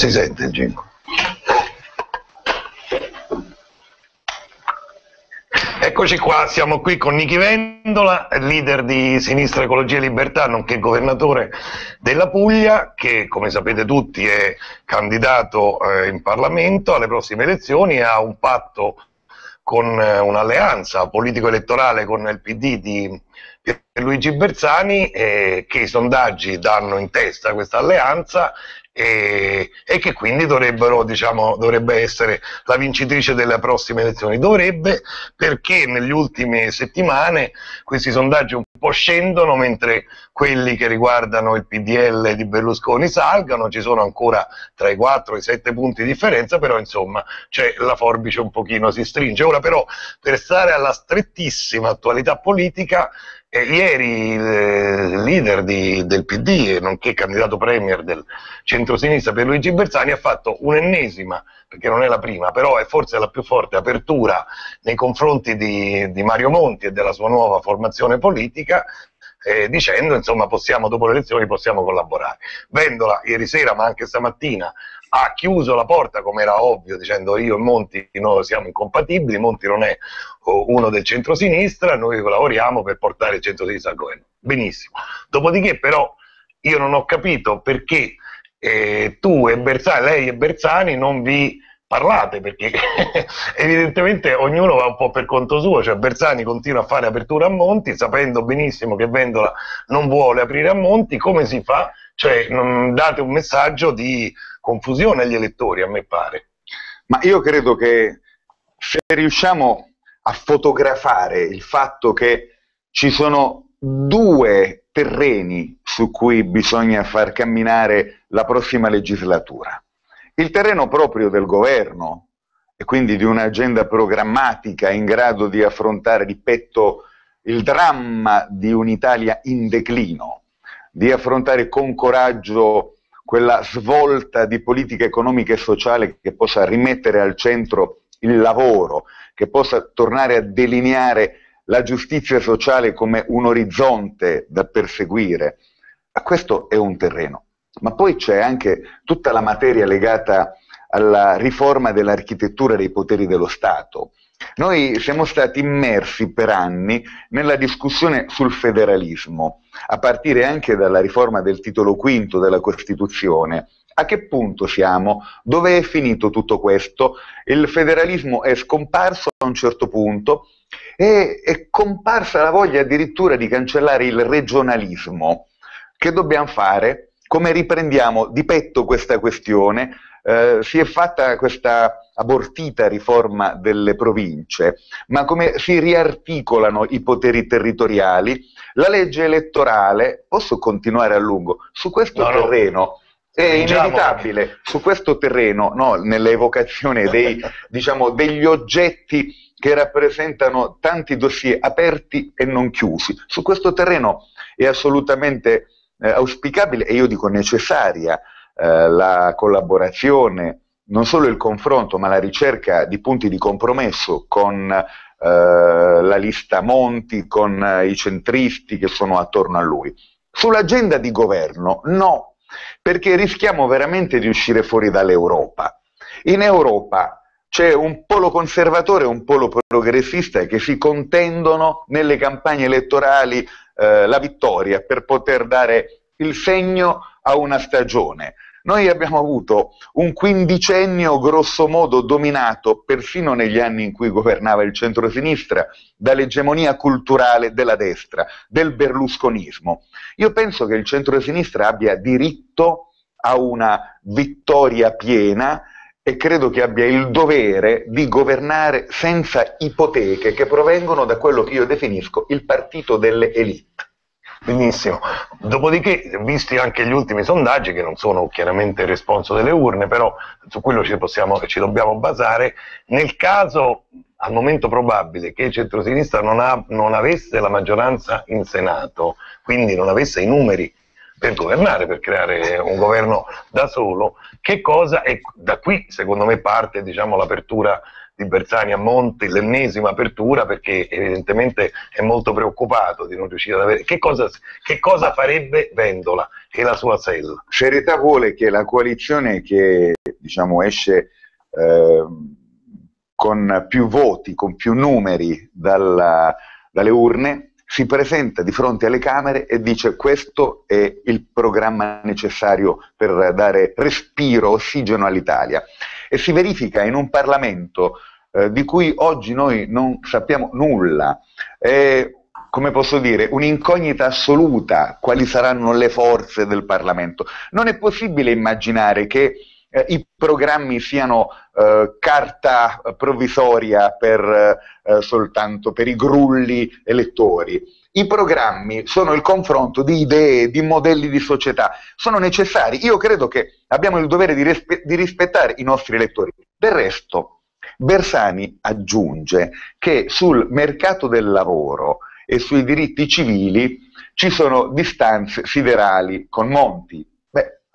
si sente il jingle. Eccoci qua, siamo qui con Nichi Vendola, leader di Sinistra Ecologia e Libertà, nonché governatore della Puglia, che come sapete tutti è candidato eh, in Parlamento alle prossime elezioni ha un patto con eh, un'alleanza politico-elettorale con il PD di Luigi Bersani, eh, che i sondaggi danno in testa questa alleanza e, e che quindi diciamo, dovrebbe essere la vincitrice delle prossime elezioni. Dovrebbe perché nelle ultime settimane questi sondaggi un po' scendono mentre quelli che riguardano il PDL di Berlusconi salgano, ci sono ancora tra i 4 e i 7 punti di differenza, però insomma cioè, la forbice un pochino si stringe. Ora però per stare alla strettissima attualità politica e ieri il leader di, del PD, nonché candidato premier del centro-sinistra per Luigi Bersani, ha fatto un'ennesima, perché non è la prima, però è forse la più forte apertura nei confronti di, di Mario Monti e della sua nuova formazione politica, eh, dicendo insomma possiamo dopo le elezioni possiamo collaborare. Vendola ieri sera ma anche stamattina ha chiuso la porta come era ovvio dicendo io e Monti noi siamo incompatibili, Monti non è uno del centro-sinistra, noi lavoriamo per portare il centro-sinistra al governo. Benissimo. Dopodiché però io non ho capito perché eh, tu e Bersani, lei e Bersani non vi parlate perché evidentemente ognuno va un po' per conto suo, cioè Bersani continua a fare apertura a Monti sapendo benissimo che Vendola non vuole aprire a Monti, come si fa? Cioè non date un messaggio di confusione agli elettori, a me pare. Ma io credo che se riusciamo a fotografare il fatto che ci sono due terreni su cui bisogna far camminare la prossima legislatura. Il terreno proprio del governo e quindi di un'agenda programmatica in grado di affrontare di petto il dramma di un'Italia in declino, di affrontare con coraggio quella svolta di politica economica e sociale che possa rimettere al centro il lavoro, che possa tornare a delineare la giustizia sociale come un orizzonte da perseguire. Questo è un terreno. Ma poi c'è anche tutta la materia legata alla riforma dell'architettura dei poteri dello Stato. Noi siamo stati immersi per anni nella discussione sul federalismo, a partire anche dalla riforma del titolo quinto della Costituzione. A che punto siamo? Dove è finito tutto questo? Il federalismo è scomparso a un certo punto e è comparsa la voglia addirittura di cancellare il regionalismo. Che dobbiamo fare? Come riprendiamo di petto questa questione? Eh, si è fatta questa abortita riforma delle province, ma come si riarticolano i poteri territoriali, la legge elettorale, posso continuare a lungo, su questo no, terreno... No. È inevitabile, su questo terreno, no, nell'evocazione dei, diciamo, degli oggetti che rappresentano tanti dossier aperti e non chiusi, su questo terreno è assolutamente eh, auspicabile e io dico necessaria eh, la collaborazione, non solo il confronto, ma la ricerca di punti di compromesso con eh, la lista Monti, con eh, i centristi che sono attorno a lui. Sull'agenda di governo, no, perché rischiamo veramente di uscire fuori dall'Europa. In Europa c'è un polo conservatore e un polo progressista che si contendono nelle campagne elettorali eh, la vittoria per poter dare il segno a una stagione. Noi abbiamo avuto un quindicennio grosso modo dominato, persino negli anni in cui governava il centro-sinistra, dall'egemonia culturale della destra, del berlusconismo. Io penso che il centro-sinistra abbia diritto a una vittoria piena e credo che abbia il dovere di governare senza ipoteche che provengono da quello che io definisco il partito delle elite. Benissimo. Dopodiché, visti anche gli ultimi sondaggi, che non sono chiaramente il responso delle urne, però su quello ci, possiamo, ci dobbiamo basare, nel caso al momento probabile che il centrosinistra non, ha, non avesse la maggioranza in Senato, quindi non avesse i numeri per governare, per creare un governo da solo, che cosa, e da qui secondo me parte diciamo, l'apertura di Bersani a Monti, l'ennesima apertura, perché evidentemente è molto preoccupato di non riuscire ad avere... Che cosa, che cosa farebbe Vendola e la sua sella? Serietà vuole che la coalizione che diciamo, esce eh, con più voti, con più numeri dalla, dalle urne, si presenta di fronte alle Camere e dice questo è il programma necessario per dare respiro, ossigeno all'Italia. E si verifica in un Parlamento eh, di cui oggi noi non sappiamo nulla. È, come posso dire, un'incognita assoluta quali saranno le forze del Parlamento. Non è possibile immaginare che eh, i programmi siano eh, carta provvisoria per, eh, soltanto per i grulli elettori. I programmi sono il confronto di idee, di modelli di società, sono necessari. Io credo che abbiamo il dovere di, rispe- di rispettare i nostri elettori. Del resto, Bersani aggiunge che sul mercato del lavoro e sui diritti civili ci sono distanze siderali con Monti,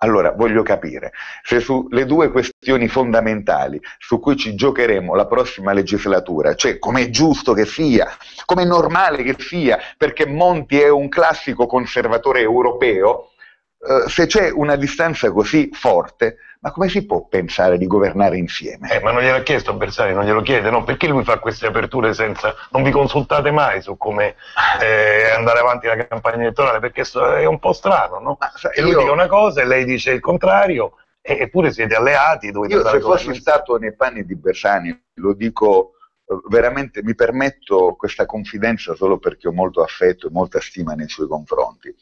allora, voglio capire se sulle due questioni fondamentali su cui ci giocheremo la prossima legislatura, cioè com'è giusto che sia, com'è normale che sia, perché Monti è un classico conservatore europeo, eh, se c'è una distanza così forte, ma come si può pensare di governare insieme? Eh, ma non gliel'ha chiesto Bersani, non glielo chiede, no? Perché lui fa queste aperture senza... non vi consultate mai su come eh, andare avanti la campagna elettorale? Perché è un po' strano, no? Ma, sai, e lui io... dice una cosa e lei dice il contrario, eppure siete alleati. Io se fossi stato nei panni di Bersani, lo dico eh, veramente, mi permetto questa confidenza solo perché ho molto affetto e molta stima nei suoi confronti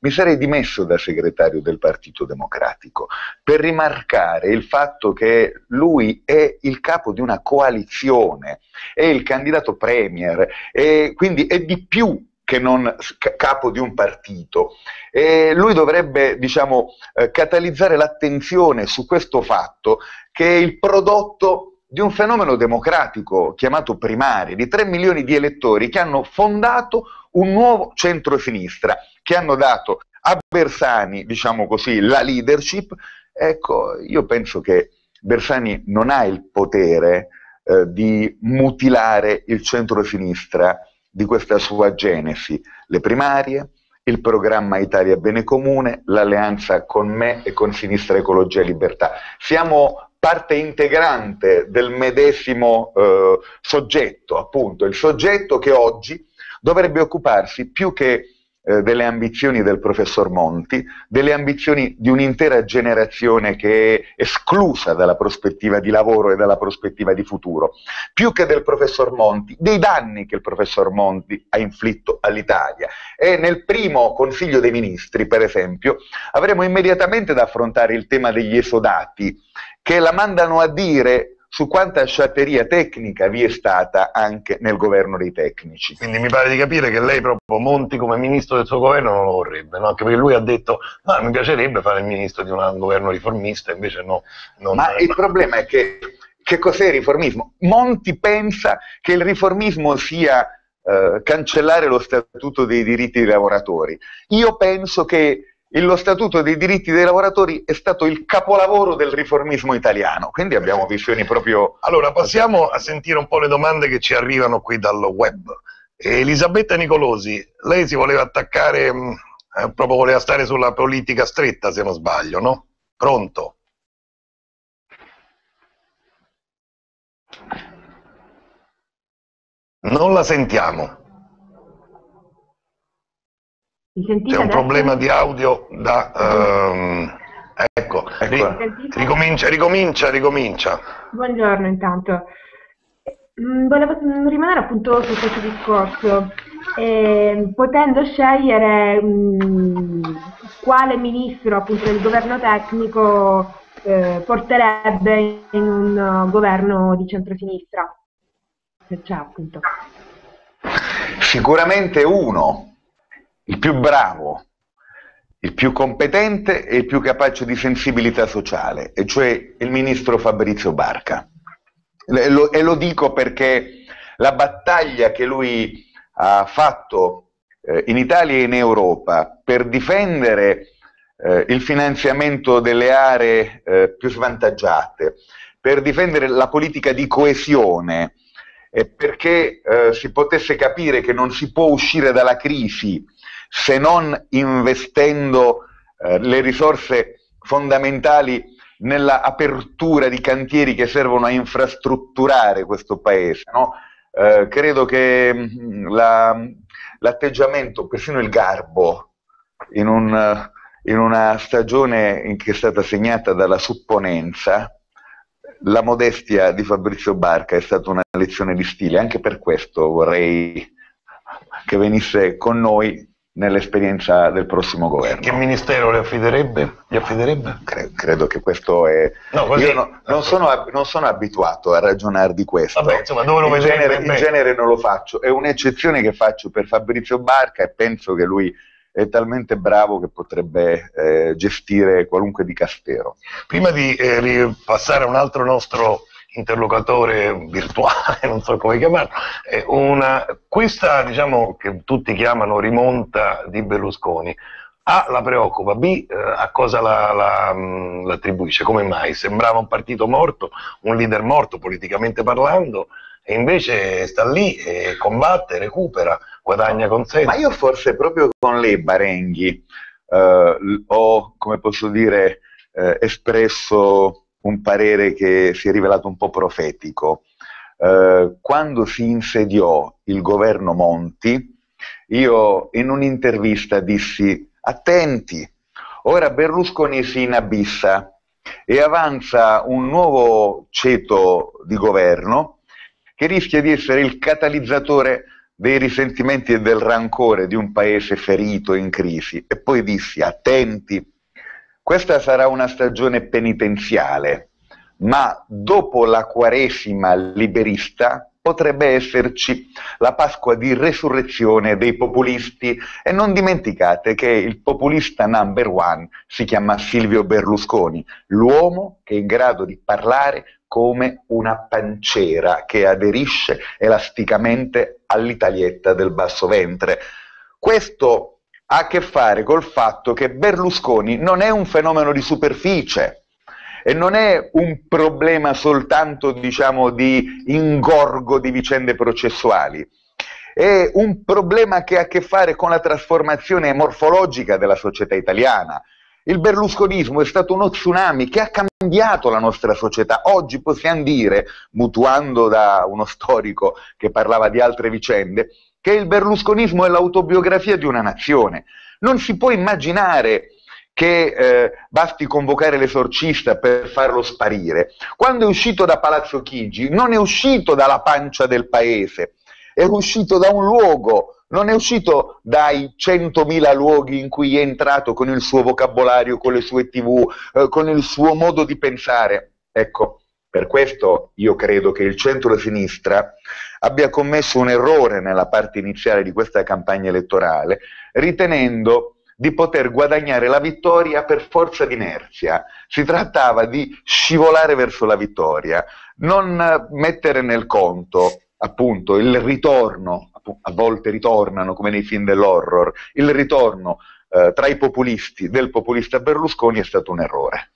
mi sarei dimesso da segretario del Partito Democratico per rimarcare il fatto che lui è il capo di una coalizione, è il candidato premier e quindi è di più che non capo di un partito. E lui dovrebbe, diciamo, eh, catalizzare l'attenzione su questo fatto che è il prodotto di un fenomeno democratico chiamato primari, di 3 milioni di elettori che hanno fondato un nuovo centro-sinistra che hanno dato a Bersani, diciamo così, la leadership, ecco, io penso che Bersani non ha il potere eh, di mutilare il centro-sinistra di questa sua genesi, le primarie, il programma Italia Bene Comune, l'alleanza con me e con Sinistra Ecologia e Libertà. Siamo parte integrante del medesimo eh, soggetto, appunto, il soggetto che oggi dovrebbe occuparsi più che eh, delle ambizioni del professor Monti, delle ambizioni di un'intera generazione che è esclusa dalla prospettiva di lavoro e dalla prospettiva di futuro, più che del professor Monti, dei danni che il professor Monti ha inflitto all'Italia. E nel primo Consiglio dei Ministri, per esempio, avremo immediatamente da affrontare il tema degli esodati, che la mandano a dire su quanta sciatteria tecnica vi è stata anche nel governo dei tecnici. Quindi mi pare di capire che lei proprio Monti come ministro del suo governo non lo vorrebbe, no? anche perché lui ha detto ma mi piacerebbe fare il ministro di un governo riformista, invece no. Ma è... il problema è che che cos'è il riformismo? Monti pensa che il riformismo sia eh, cancellare lo statuto dei diritti dei lavoratori. Io penso che lo Statuto dei diritti dei lavoratori è stato il capolavoro del riformismo italiano, quindi abbiamo visioni proprio... Allora passiamo a sentire un po' le domande che ci arrivano qui dal web. Elisabetta Nicolosi, lei si voleva attaccare, mm, eh, proprio voleva stare sulla politica stretta se non sbaglio, no? Pronto? Non la sentiamo. C'è un adesso? problema di audio da... Um, ecco, ecco. ricomincia, ricomincia, ricomincia. Buongiorno intanto. Mm, volevo rimanere appunto su questo discorso, eh, potendo scegliere mh, mm, quale ministro appunto del governo tecnico eh, porterebbe in un uh, governo di centrosinistra, se c'è appunto. Sicuramente uno, il più bravo, il più competente e il più capace di sensibilità sociale, e cioè il ministro Fabrizio Barca. E lo, e lo dico perché la battaglia che lui ha fatto eh, in Italia e in Europa per difendere eh, il finanziamento delle aree eh, più svantaggiate, per difendere la politica di coesione e perché eh, si potesse capire che non si può uscire dalla crisi se non investendo eh, le risorse fondamentali nella apertura di cantieri che servono a infrastrutturare questo paese. No? Eh, credo che mm, la, l'atteggiamento, persino il garbo, in, un, in una stagione in che è stata segnata dalla supponenza, la modestia di Fabrizio Barca è stata una lezione di stile, anche per questo vorrei che venisse con noi nell'esperienza del prossimo governo. Che ministero le affiderebbe? Gli affiderebbe? Credo, credo che questo è... No. Io no, non, sono, non, sono, abituato a ragionare di questo. Vabbè, insomma, dove lo in, genere, in genere non lo faccio. È un'eccezione che faccio per Fabrizio Barca e penso che lui è talmente bravo che potrebbe eh, gestire qualunque dicastero. Prima di eh, passare a un altro nostro interlocutore virtuale, non so come chiamarlo, una, questa diciamo che tutti chiamano rimonta di Berlusconi, A la preoccupa, B eh, a cosa la, mm, l'attribuisce, come mai? Sembrava un partito morto, un leader morto politicamente parlando, e invece sta lì e combatte, recupera, guadagna consenso. Ma io forse proprio con lei, Barenghi, eh, ho, come posso dire, eh, espresso un parere che si è rivelato un po' profetico. Eh, quando si insediò il governo Monti, io in un'intervista dissi attenti, ora Berlusconi si inabissa e avanza un nuovo ceto di governo che rischia di essere il catalizzatore dei risentimenti e del rancore di un paese ferito in crisi. E poi dissi attenti, questa sarà una stagione penitenziale, ma dopo la Quaresima liberista potrebbe esserci la Pasqua di resurrezione dei populisti e non dimenticate che il populista number one si chiama Silvio Berlusconi, l'uomo che è in grado di parlare come una pancera che aderisce elasticamente all'italietta del basso ventre. Questo ha a che fare col fatto che Berlusconi non è un fenomeno di superficie e non è un problema soltanto diciamo, di ingorgo di vicende processuali, è un problema che ha a che fare con la trasformazione morfologica della società italiana. Il berlusconismo è stato uno tsunami che ha cambiato la nostra società. Oggi possiamo dire, mutuando da uno storico che parlava di altre vicende, che il berlusconismo è l'autobiografia di una nazione. Non si può immaginare che eh, basti convocare l'esorcista per farlo sparire. Quando è uscito da Palazzo Chigi non è uscito dalla pancia del paese, è uscito da un luogo, non è uscito dai centomila luoghi in cui è entrato con il suo vocabolario, con le sue tv, eh, con il suo modo di pensare. Ecco, per questo io credo che il centro-sinistra abbia commesso un errore nella parte iniziale di questa campagna elettorale, ritenendo di poter guadagnare la vittoria per forza d'inerzia. Si trattava di scivolare verso la vittoria, non mettere nel conto appunto il ritorno, a volte ritornano come nei film dell'horror, il ritorno eh, tra i populisti del populista Berlusconi è stato un errore.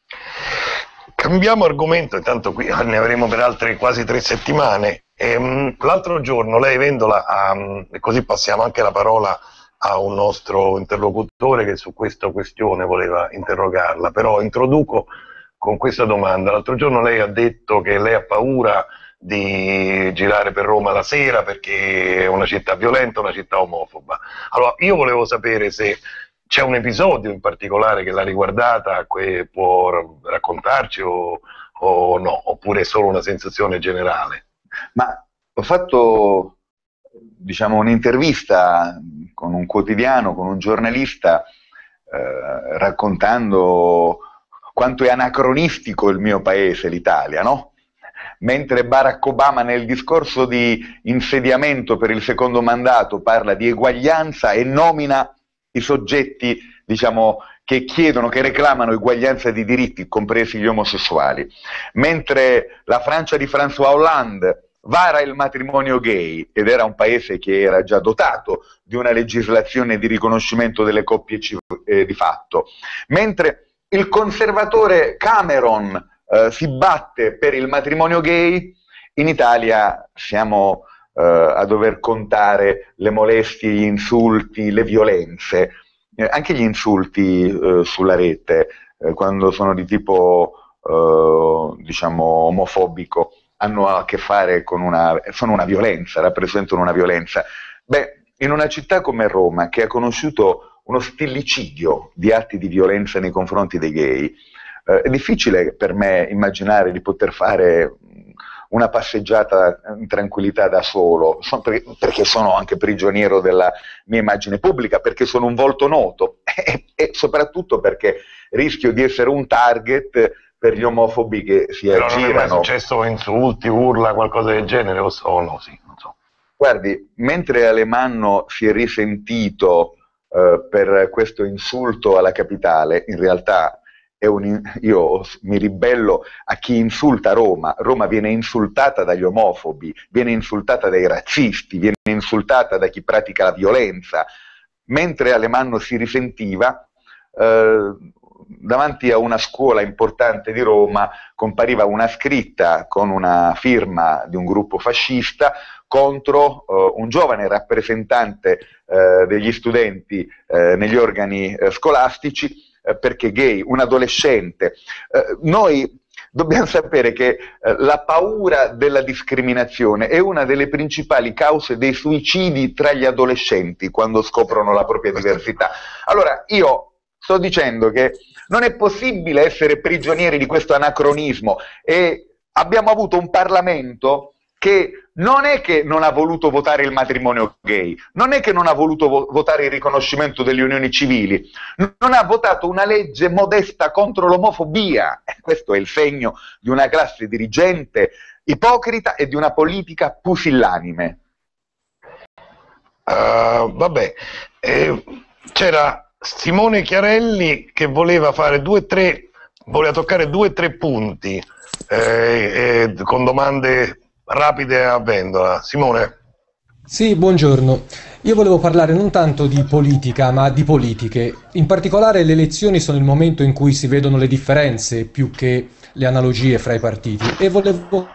Cambiamo argomento, intanto qui ne avremo per altre quasi tre settimane. Ehm, l'altro giorno lei Vendola, um, e così passiamo anche la parola a un nostro interlocutore che su questa questione voleva interrogarla, però introduco con questa domanda. L'altro giorno lei ha detto che lei ha paura di girare per Roma la sera perché è una città violenta, una città omofoba. Allora, io volevo sapere se c'è un episodio in particolare che l'ha riguardata, che può raccontarci o, o no, oppure è solo una sensazione generale? Ma ho fatto diciamo, un'intervista con un quotidiano, con un giornalista, eh, raccontando quanto è anacronistico il mio paese, l'Italia, no? Mentre Barack Obama nel discorso di insediamento per il secondo mandato parla di eguaglianza e nomina i soggetti, diciamo, che chiedono, che reclamano eguaglianza di diritti, compresi gli omosessuali, mentre la Francia di François Hollande vara il matrimonio gay ed era un paese che era già dotato di una legislazione di riconoscimento delle coppie eh, di fatto, mentre il conservatore Cameron eh, si batte per il matrimonio gay, in Italia siamo eh, a dover contare le molestie, gli insulti, le violenze, eh, anche gli insulti eh, sulla rete, eh, quando sono di tipo diciamo omofobico, hanno a che fare con una, sono una violenza, rappresentano una violenza. Beh, in una città come Roma, che ha conosciuto uno stillicidio di atti di violenza nei confronti dei gay, eh, è difficile per me immaginare di poter fare una passeggiata in tranquillità da solo, perché sono anche prigioniero della mia immagine pubblica, perché sono un volto noto e, e soprattutto perché rischio di essere un target per gli omofobi che si Però aggirano. Non è mai successo insulti, urla, qualcosa del genere o, o no? Sì, non so. Guardi, mentre Alemanno si è risentito eh, per questo insulto alla capitale, in realtà un, io mi ribello a chi insulta Roma. Roma viene insultata dagli omofobi, viene insultata dai razzisti, viene insultata da chi pratica la violenza. Mentre Alemanno si risentiva, eh, davanti a una scuola importante di Roma compariva una scritta con una firma di un gruppo fascista contro eh, un giovane rappresentante eh, degli studenti eh, negli organi eh, scolastici eh, perché gay, un adolescente. Eh, noi dobbiamo sapere che eh, la paura della discriminazione è una delle principali cause dei suicidi tra gli adolescenti quando scoprono la propria diversità. Allora, io sto dicendo che non è possibile essere prigionieri di questo anacronismo e abbiamo avuto un Parlamento che non è che non ha voluto votare il matrimonio gay, non è che non ha voluto vo- votare il riconoscimento delle unioni civili, non ha votato una legge modesta contro l'omofobia. Questo è il segno di una classe dirigente ipocrita e di una politica pusillanime. Uh, vabbè, eh, c'era Simone Chiarelli che voleva fare due tre, voleva toccare due o tre punti eh, eh, con domande rapide a Vendola. Simone. Sì, buongiorno. Io volevo parlare non tanto di politica, ma di politiche. In particolare le elezioni sono il momento in cui si vedono le differenze più che le analogie fra i partiti e volevo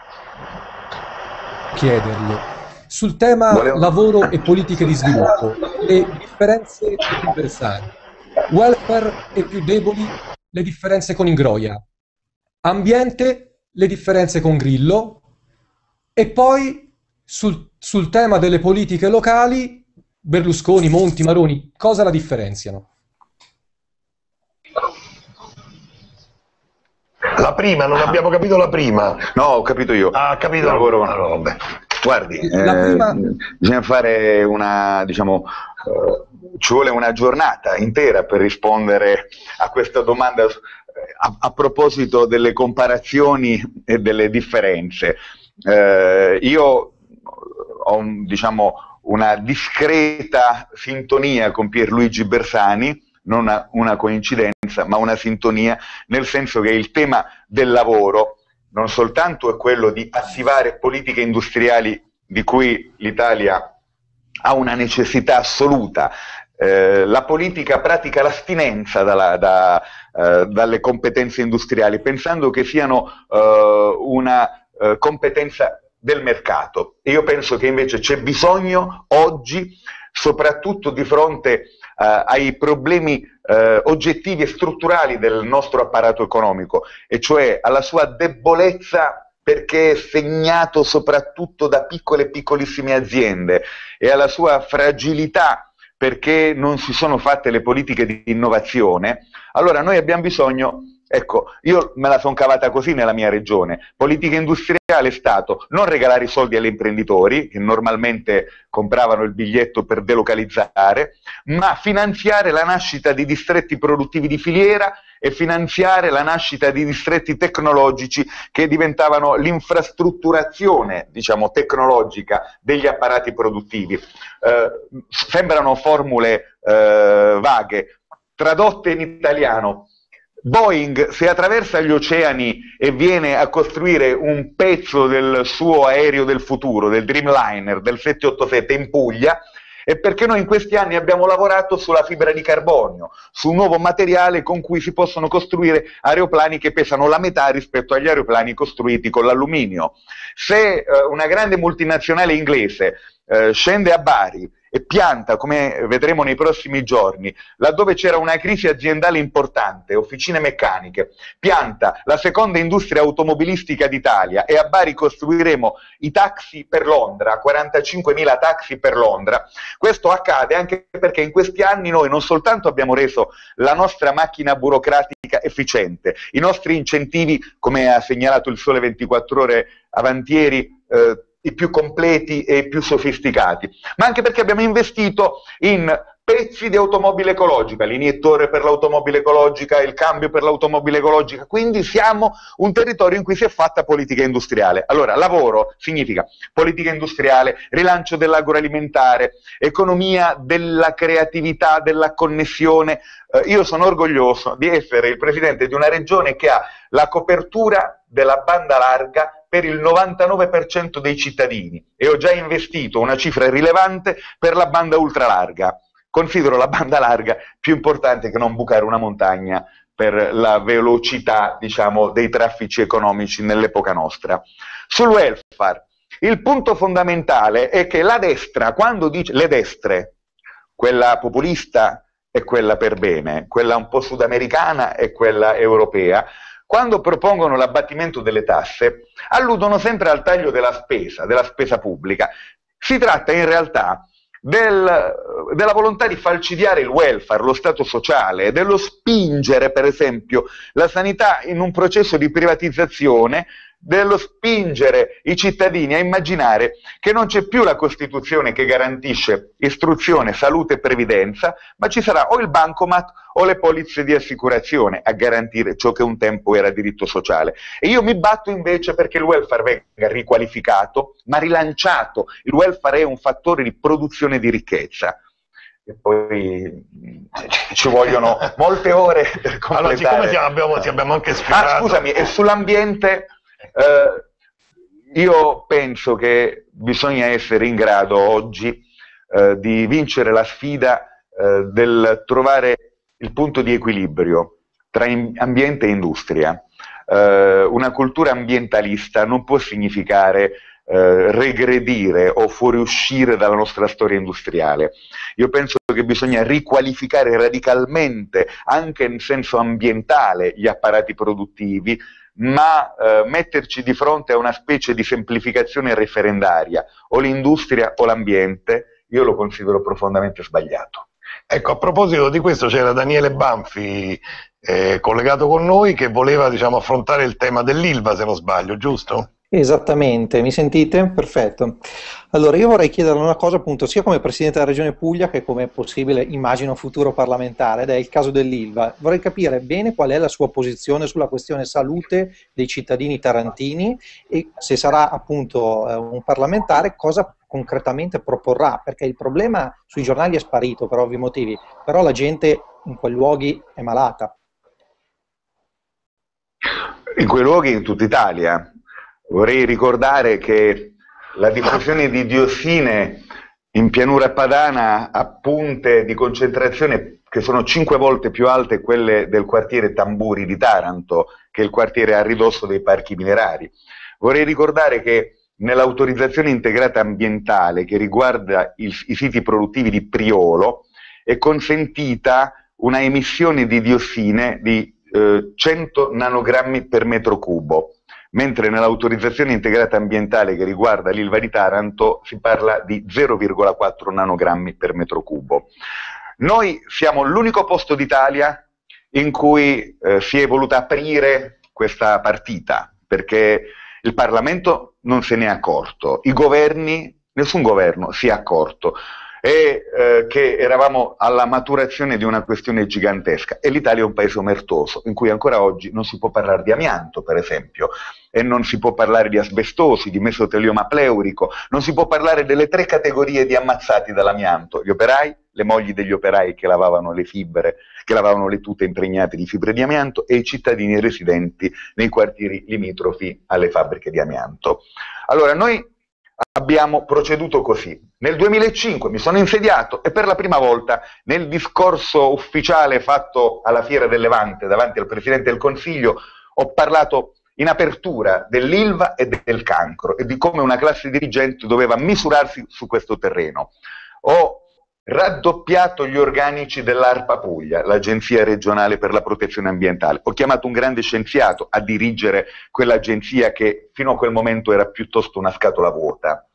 chiederle sul tema volevo... lavoro e politiche di sviluppo, le differenze universali. Welfare e più deboli, le differenze con Ingroia. Ambiente, le differenze con Grillo, e poi sul, sul tema delle politiche locali, Berlusconi, Monti, Maroni, cosa la differenziano? La prima, non abbiamo capito la prima. No, ho capito io. Ah, capito. Lavoro, no, Guardi, eh, prima... bisogna fare una, diciamo, uh, ci vuole una giornata intera per rispondere a questa domanda a, a proposito delle comparazioni e delle differenze. Eh, io ho un, diciamo, una discreta sintonia con Pierluigi Bersani, non una, una, coincidenza, ma una sintonia, nel senso che il tema del lavoro non soltanto è quello di attivare politiche industriali di cui l'Italia ha una necessità assoluta, eh, la politica pratica l'astinenza dalla, da, eh, dalle competenze industriali, pensando che siano eh, una eh, competenza del mercato. Io penso che invece c'è bisogno oggi, soprattutto di fronte eh, ai problemi eh, oggettivi e strutturali del nostro apparato economico, e cioè alla sua debolezza perché è segnato soprattutto da piccole e piccolissime aziende e alla sua fragilità perché non si sono fatte le politiche di innovazione, allora noi abbiamo bisogno Ecco, io me la sono cavata così nella mia regione. Politica industriale è stato non regalare i soldi agli imprenditori, che normalmente compravano il biglietto per delocalizzare, ma finanziare la nascita di distretti produttivi di filiera e finanziare la nascita di distretti tecnologici che diventavano l'infrastrutturazione, diciamo, tecnologica degli apparati produttivi. Eh, sembrano formule eh, vaghe, tradotte in italiano Boeing, se attraversa gli oceani e viene a costruire un pezzo del suo aereo del futuro, del Dreamliner, del 787 in Puglia, è perché noi in questi anni abbiamo lavorato sulla fibra di carbonio, su un nuovo materiale con cui si possono costruire aeroplani che pesano la metà rispetto agli aeroplani costruiti con l'alluminio. Se eh, una grande multinazionale inglese eh, scende a Bari pianta, come vedremo nei prossimi giorni, laddove c'era una crisi aziendale importante, officine meccaniche, pianta la seconda industria automobilistica d'Italia e a Bari costruiremo i taxi per Londra, 45.000 taxi per Londra. Questo accade anche perché in questi anni noi non soltanto abbiamo reso la nostra macchina burocratica efficiente, i nostri incentivi, come ha segnalato il Sole 24 ore avantieri, eh, i più completi e i più sofisticati, ma anche perché abbiamo investito in pezzi di automobile ecologica, l'iniettore per l'automobile ecologica, il cambio per l'automobile ecologica, quindi siamo un territorio in cui si è fatta politica industriale. Allora, lavoro significa politica industriale, rilancio dell'agroalimentare, economia della creatività, della connessione. Eh, io sono orgoglioso di essere il presidente di una regione che ha la copertura della banda larga per il 99% dei cittadini e ho già investito una cifra rilevante per la banda ultralarga. Considero la banda larga più importante che non bucare una montagna per la velocità, diciamo, dei traffici economici nell'epoca nostra. Sul welfare, il punto fondamentale è che la destra, quando dice le destre, quella populista e quella per bene, quella un po' sudamericana e quella europea, quando propongono l'abbattimento delle tasse, alludono sempre al taglio della spesa, della spesa pubblica. Si tratta in realtà del, della volontà di falcidiare il welfare, lo Stato sociale, dello spingere, per esempio, la sanità in un processo di privatizzazione dello spingere i cittadini a immaginare che non c'è più la Costituzione che garantisce istruzione, salute e previdenza, ma ci sarà o il bancomat o le polizze di assicurazione a garantire ciò che un tempo era diritto sociale. E io mi batto invece perché il welfare venga riqualificato, ma rilanciato. Il welfare è un fattore di produzione di ricchezza e poi ci vogliono molte ore per completare. Allora, siccome ti abbiamo, ti abbiamo anche spiegato... Ah, scusami, e sull'ambiente eh, io penso che bisogna essere in grado oggi eh, di vincere la sfida eh, del trovare il punto di equilibrio tra ambiente e industria. Eh, una cultura ambientalista non può significare eh, regredire o fuoriuscire dalla nostra storia industriale. Io penso che bisogna riqualificare radicalmente, anche in senso ambientale, gli apparati produttivi, ma eh, metterci di fronte a una specie di semplificazione referendaria, o l'industria o l'ambiente, io lo considero profondamente sbagliato. Ecco, a proposito di questo c'era Daniele Banfi eh, collegato con noi che voleva diciamo, affrontare il tema dell'ILVA, se non sbaglio, giusto? Esattamente, mi sentite? Perfetto. Allora, io vorrei chiederle una cosa appunto sia come Presidente della Regione Puglia che come possibile, immagino, futuro parlamentare, ed è il caso dell'ILVA. Vorrei capire bene qual è la sua posizione sulla questione salute dei cittadini tarantini e se sarà appunto eh, un parlamentare cosa concretamente proporrà, perché il problema sui giornali è sparito per ovvi motivi, però la gente in quei luoghi è malata. In quei luoghi in tutta Italia, Vorrei ricordare che la diffusione di diossine in pianura padana a punte di concentrazione che sono cinque volte più alte quelle del quartiere Tamburi di Taranto, che è il quartiere a ridosso dei parchi minerari. Vorrei ricordare che nell'autorizzazione integrata ambientale che riguarda il, i siti produttivi di Priolo è consentita una emissione di diossine di eh, 100 nanogrammi per metro cubo mentre nell'autorizzazione integrata ambientale che riguarda l'Ilva di Taranto si parla di 0,4 nanogrammi per metro cubo. Noi siamo l'unico posto d'Italia in cui eh, si è voluta aprire questa partita, perché il Parlamento non se ne è accorto, i governi, nessun governo si è accorto e eh, che eravamo alla maturazione di una questione gigantesca e l'Italia è un paese omertoso in cui ancora oggi non si può parlare di amianto per esempio e non si può parlare di asbestosi, di mesotelioma pleurico, non si può parlare delle tre categorie di ammazzati dall'amianto, gli operai, le mogli degli operai che lavavano le fibre, che lavavano le tute impregnate di fibre di amianto e i cittadini residenti nei quartieri limitrofi alle fabbriche di amianto. Allora noi abbiamo proceduto così. Nel 2005 mi sono insediato e per la prima volta nel discorso ufficiale fatto alla Fiera del Levante davanti al Presidente del Consiglio ho parlato in apertura dell'ILVA e del cancro e di come una classe dirigente doveva misurarsi su questo terreno. Ho raddoppiato gli organici dell'ARPA Puglia, l'Agenzia regionale per la protezione ambientale. Ho chiamato un grande scienziato a dirigere quell'agenzia che fino a quel momento era piuttosto una scatola vuota.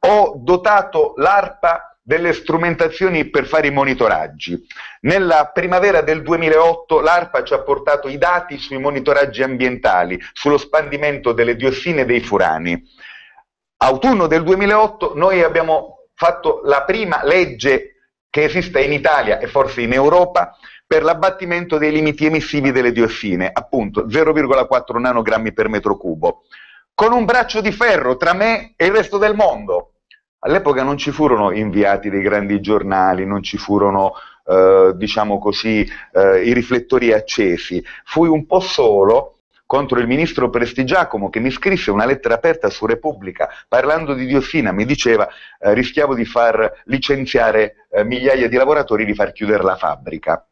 Ho dotato l'ARPA delle strumentazioni per fare i monitoraggi. Nella primavera del 2008 l'ARPA ci ha portato i dati sui monitoraggi ambientali, sullo spandimento delle diossine e dei furani. Autunno del 2008 noi abbiamo fatto la prima legge che esiste in Italia e forse in Europa per l'abbattimento dei limiti emissivi delle diossine, appunto 0,4 nanogrammi per metro cubo, con un braccio di ferro tra me e il resto del mondo. All'epoca non ci furono inviati dei grandi giornali, non ci furono, eh, diciamo così, eh, i riflettori accesi. Fui un po' solo contro il ministro Prestigiacomo che mi scrisse una lettera aperta su Repubblica parlando di diossina, mi diceva eh, rischiavo di far licenziare eh, migliaia di lavoratori, di far chiudere la fabbrica.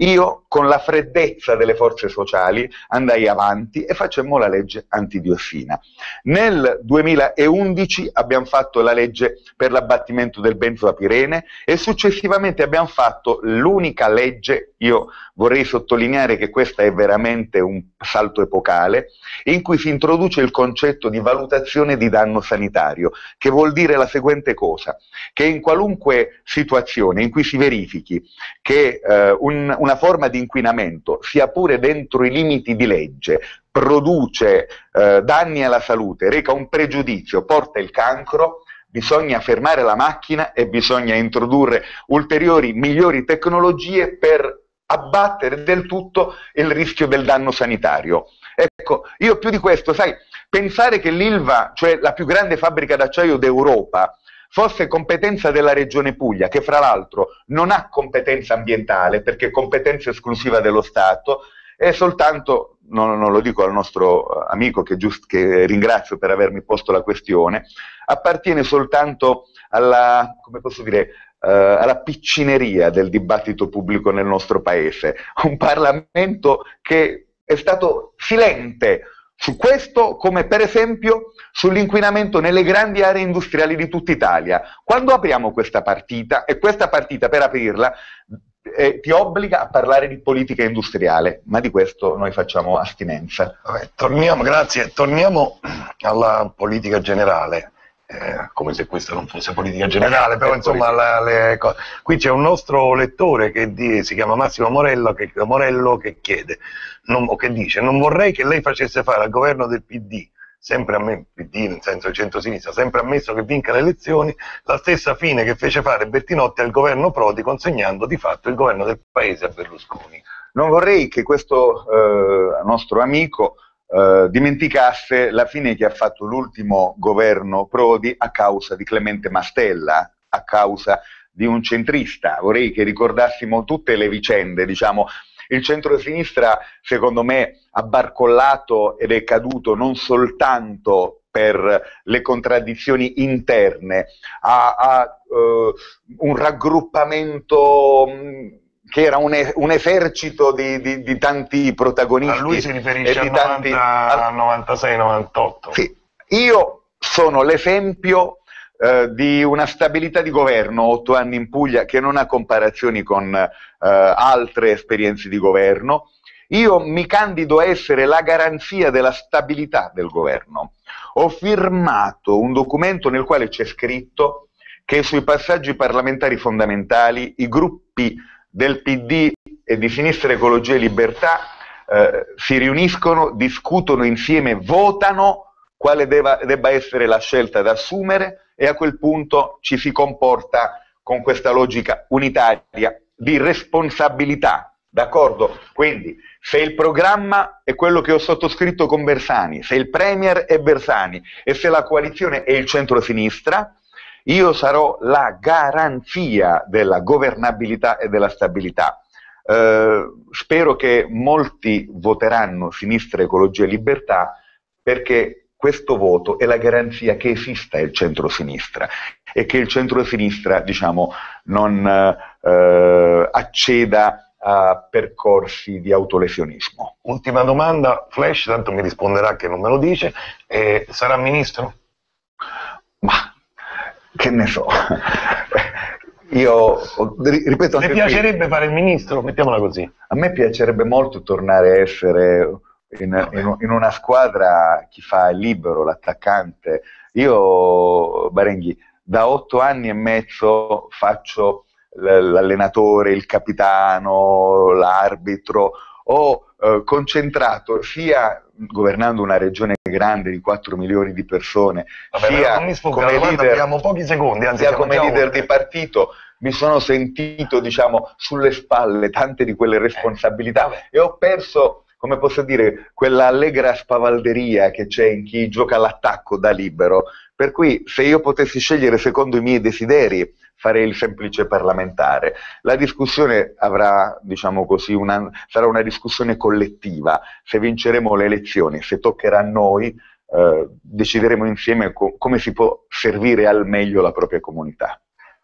Io, con la freddezza delle forze sociali, andai avanti e facemmo la legge antidiossina. Nel 2011 abbiamo fatto la legge per l'abbattimento del benzoapirene e successivamente abbiamo fatto l'unica legge, io vorrei sottolineare che questo è veramente un salto epocale, in cui si introduce il concetto di valutazione di danno sanitario, che vuol dire la seguente cosa, che in qualunque situazione in cui si verifichi che eh, un, una forma di inquinamento, sia pure dentro i limiti di legge, produce eh, danni alla salute, reca un pregiudizio, porta il cancro, bisogna fermare la macchina e bisogna introdurre ulteriori migliori tecnologie per abbattere del tutto il rischio del danno sanitario. Ecco, io più di questo, sai, pensare che l'Ilva, cioè la più grande fabbrica d'acciaio d'Europa, fosse competenza della Regione Puglia, che fra l'altro non ha competenza ambientale perché è competenza esclusiva dello Stato, è soltanto, non, non lo dico al nostro amico che, giust, che ringrazio per avermi posto la questione, appartiene soltanto alla, come posso dire, Uh, alla piccineria del dibattito pubblico nel nostro paese, un Parlamento che è stato silente su questo, come per esempio sull'inquinamento nelle grandi aree industriali di tutta Italia. Quando apriamo questa partita, e questa partita per aprirla eh, ti obbliga a parlare di politica industriale, ma di questo noi facciamo astinenza. Vabbè, torniamo, grazie, torniamo alla politica generale eh, come se questa non fosse politica generale, però insomma la, le, qui c'è un nostro lettore che di, si chiama Massimo Morello che, Morello che chiede, non, che dice, non vorrei che lei facesse fare al governo del PD, sempre a me, PD nel senso centro-sinistra, sempre ammesso che vinca le elezioni, la stessa fine che fece fare Bertinotti al governo Prodi, consegnando di fatto il governo del paese a Berlusconi. Non vorrei che questo eh, nostro amico eh, dimenticasse la fine che ha fatto l'ultimo governo Prodi a causa di Clemente Mastella, a causa di un centrista. Vorrei che ricordassimo tutte le vicende, diciamo, il centro-sinistra secondo me ha barcollato ed è caduto non soltanto per le contraddizioni interne, ha, ha uh, un raggruppamento che era un, un esercito di, di, di, tanti protagonisti. A lui si riferisce al, tanti, al 96-98. Sì. Io sono l'esempio eh, di una stabilità di governo, otto anni in Puglia, che non ha comparazioni con eh, altre esperienze di governo. Io mi candido a essere la garanzia della stabilità del governo. Ho firmato un documento nel quale c'è scritto che sui passaggi parlamentari fondamentali i gruppi del PD e di Sinistra Ecologia e Libertà eh, si riuniscono, discutono insieme, votano quale debba, debba essere la scelta da assumere e a quel punto ci si comporta con questa logica unitaria di responsabilità. D'accordo? Quindi, se il programma è quello che ho sottoscritto con Bersani, se il Premier è Bersani e se la coalizione è il centro-sinistra, io sarò la garanzia della governabilità e della stabilità. Eh, spero che molti voteranno Sinistra, Ecologia e Libertà perché questo voto è la garanzia che esista il centro-sinistra e che il centro-sinistra diciamo, non eh, acceda a percorsi di autolesionismo. Ultima domanda, Flash, tanto mi risponderà che non me lo dice, eh, sarà ministro? Che ne so. Io ripeto. Mi piacerebbe qui, fare il ministro? Mettiamola così. A me piacerebbe molto tornare a essere in, in, in, una squadra chi fa il libero, l'attaccante. Io, Barenghi, da otto anni e mezzo faccio l'allenatore, il capitano, l'arbitro, ho eh, concentrato sia governando una regione grande di 4 milioni di persone, Vabbè, sia come leader, secondi, anzi, sia come leader di partito, mi sono sentito diciamo, sulle spalle tante di quelle responsabilità eh, e ho perso come posso dire, quella allegra spavalderia che c'è in chi gioca all'attacco da libero. Per cui se io potessi scegliere secondo i miei desideri, farei il semplice parlamentare. La discussione avrà, diciamo così, una, sarà una discussione collettiva. Se vinceremo le elezioni, se toccherà a noi, eh, decideremo insieme co- come si può servire al meglio la propria comunità.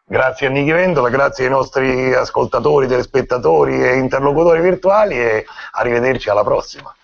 Grazie a Nichi Vendola, grazie ai nostri ascoltatori, telespettatori e interlocutori virtuali e arrivederci alla prossima.